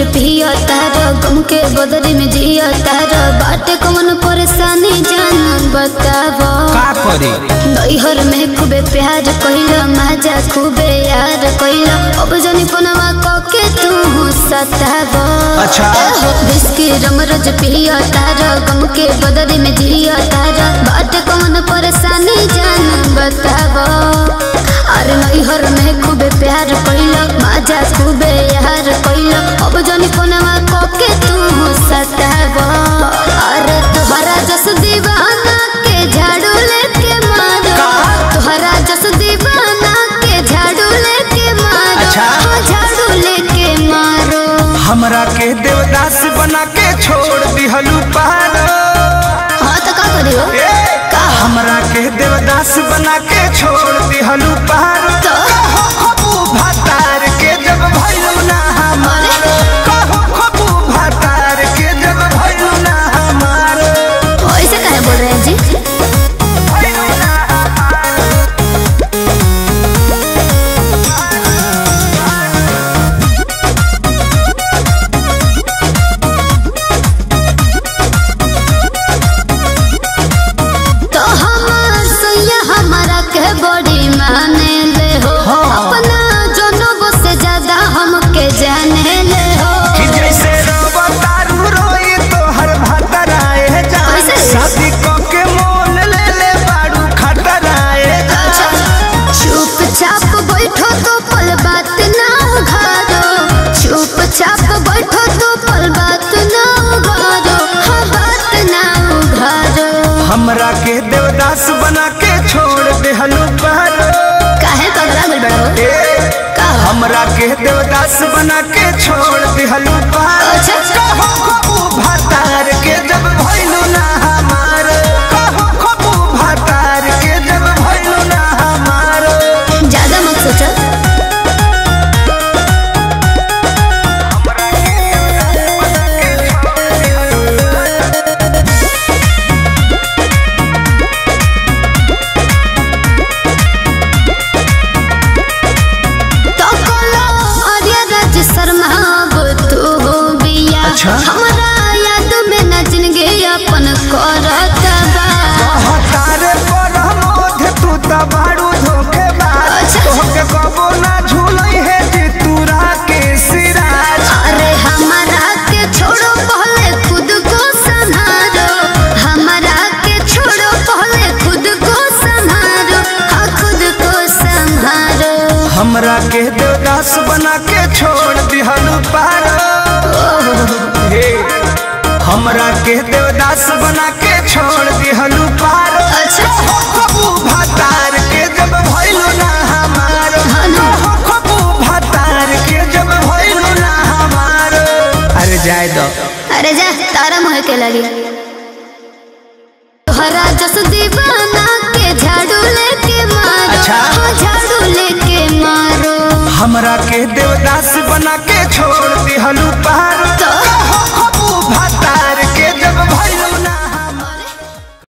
गम के बदरी में जिया तारा बाटे कौन परेशानी जान बतावा। का करे? नैहर में खूबे प्यार कइला माजा खूबे यार कइला। अब जानी पनवा कके तू सतावा। अच्छा। बिस्की रमरज पिया तारा गम के बदरी में जिया तारा बाटे कौन परेशानी जान बतावा। हमरा के देवदास बना के छोड़ दिहलू पारो। हाँ तो का करियो? ए, हमरा के देवदास बना के छोड़ दिहलू पारो। हमरा के देवदास बना के छोड़ देहलू पारो काहे तो गल बड़ा हो? ए, का हमरा के देवदास बना के छोड़ देहलू पारो अच्छा। कहो को भातार के जब भइलू ना अच्छा। हमरा याद में न ज़िंदगी अपन करत बा। तारे पर मोध तू त बाड़ू धोखेबाज अच्छा। तोहके कबो ना झूलई है जे तूरा के सिराज। अरे हमारा के छोड़ो पहले खुद को संभालो हमारा के छोड़ो पहले खुद को संभालो हाँ खुद को संभालो हमरा के देवदास बना के छोड़ दिहलू पारो। हे हमरा के देवदास बना के छोड़ दिहलू पारो। अच्छा। कहो भातार के जब भइलू ना हमार। हाँ ना। कहो खबू भातार के जब भइलू ना हमार। अरे जाए दो। अरे जा तारा मोह के लगी। तोहरा जस दीवाना के झाड़ू लेके मारो। अच्छा। झाड़ू लेके मारो। हमरा के देवदास बना के छोड़ दिहलू पारो। तो